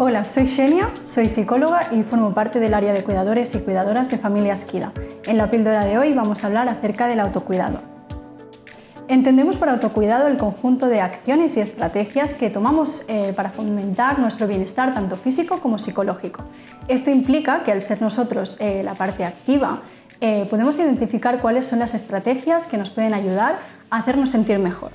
Hola, soy Xenia, soy psicóloga y formo parte del área de cuidadores y cuidadoras de familias Kida. En la píldora de hoy vamos a hablar acerca del autocuidado. Entendemos por autocuidado el conjunto de acciones y estrategias que tomamos eh, para fomentar nuestro bienestar tanto físico como psicológico. Esto implica que al ser nosotros eh, la parte activa, eh, podemos identificar cuáles son las estrategias que nos pueden ayudar a hacernos sentir mejor.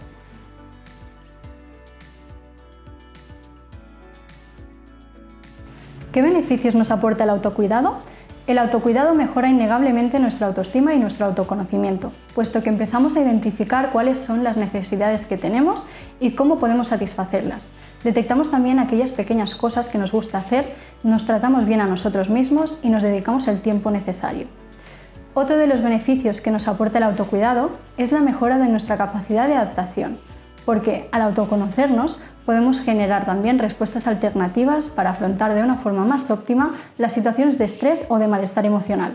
¿Qué beneficios nos aporta el autocuidado? El autocuidado mejora innegablemente nuestra autoestima y nuestro autoconocimiento, puesto que empezamos a identificar cuáles son las necesidades que tenemos y cómo podemos satisfacerlas. Detectamos también aquellas pequeñas cosas que nos gusta hacer, nos tratamos bien a nosotros mismos y nos dedicamos el tiempo necesario. Otro de los beneficios que nos aporta el autocuidado es la mejora de nuestra capacidad de adaptación porque al autoconocernos podemos generar también respuestas alternativas para afrontar de una forma más óptima las situaciones de estrés o de malestar emocional.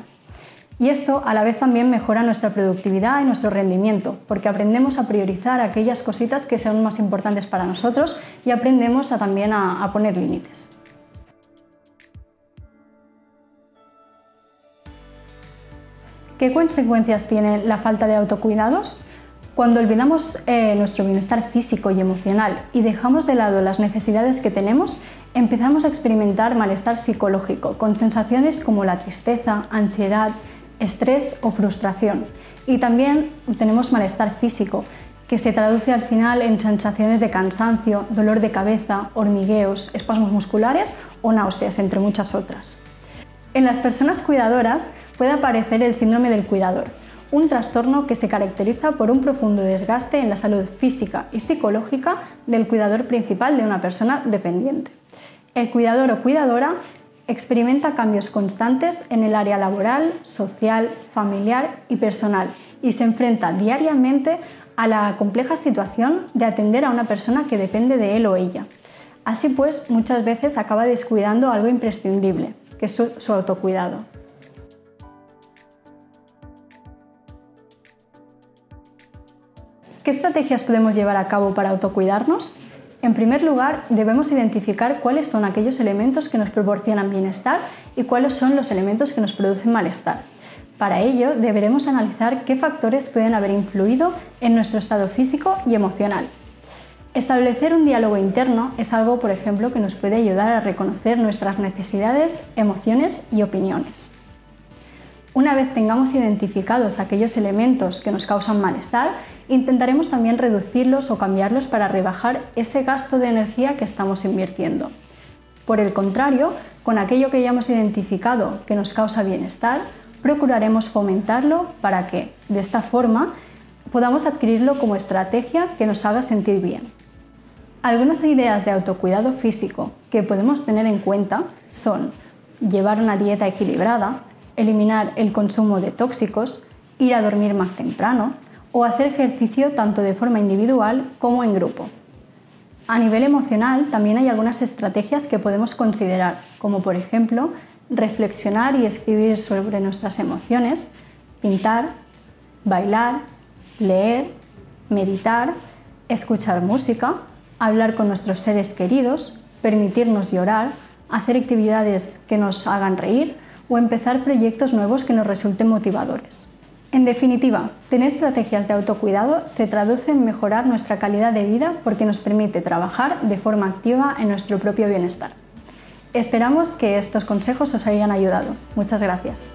Y esto a la vez también mejora nuestra productividad y nuestro rendimiento, porque aprendemos a priorizar aquellas cositas que son más importantes para nosotros y aprendemos a, también a, a poner límites. ¿Qué consecuencias tiene la falta de autocuidados? Cuando olvidamos eh, nuestro bienestar físico y emocional y dejamos de lado las necesidades que tenemos, empezamos a experimentar malestar psicológico con sensaciones como la tristeza, ansiedad, estrés o frustración. Y también tenemos malestar físico, que se traduce al final en sensaciones de cansancio, dolor de cabeza, hormigueos, espasmos musculares o náuseas, entre muchas otras. En las personas cuidadoras puede aparecer el síndrome del cuidador, un trastorno que se caracteriza por un profundo desgaste en la salud física y psicológica del cuidador principal de una persona dependiente. El cuidador o cuidadora experimenta cambios constantes en el área laboral, social, familiar y personal y se enfrenta diariamente a la compleja situación de atender a una persona que depende de él o ella. Así pues, muchas veces acaba descuidando algo imprescindible, que es su, autocuidado. ¿Qué estrategias podemos llevar a cabo para autocuidarnos? En primer lugar, debemos identificar cuáles son aquellos elementos que nos proporcionan bienestar y cuáles son los elementos que nos producen malestar. Para ello, deberemos analizar qué factores pueden haber influido en nuestro estado físico y emocional. Establecer un diálogo interno es algo, por ejemplo, que nos puede ayudar a reconocer nuestras necesidades, emociones y opiniones. Una vez tengamos identificados aquellos elementos que nos causan malestar, intentaremos también reducirlos o cambiarlos para rebajar ese gasto de energía que estamos invirtiendo. Por el contrario, con aquello que ya hemos identificado que nos causa bienestar, procuraremos fomentarlo para que, de esta forma, podamos adquirirlo como estrategia que nos haga sentir bien. Algunas ideas de autocuidado físico que podemos tener en cuenta son llevar una dieta equilibrada, eliminar el consumo de tóxicos, ir a dormir más temprano o hacer ejercicio tanto de forma individual como en grupo. A nivel emocional también hay algunas estrategias que podemos considerar, como por ejemplo reflexionar y escribir sobre nuestras emociones, pintar, bailar, leer, meditar, escuchar música, hablar con nuestros seres queridos, permitirnos llorar, hacer actividades que nos hagan reír o empezar proyectos nuevos que nos resulten motivadores. En definitiva, tener estrategias de autocuidado se traduce en mejorar nuestra calidad de vida porque nos permite trabajar de forma activa en nuestro propio bienestar. Esperamos que estos consejos os hayan ayudado. Muchas gracias.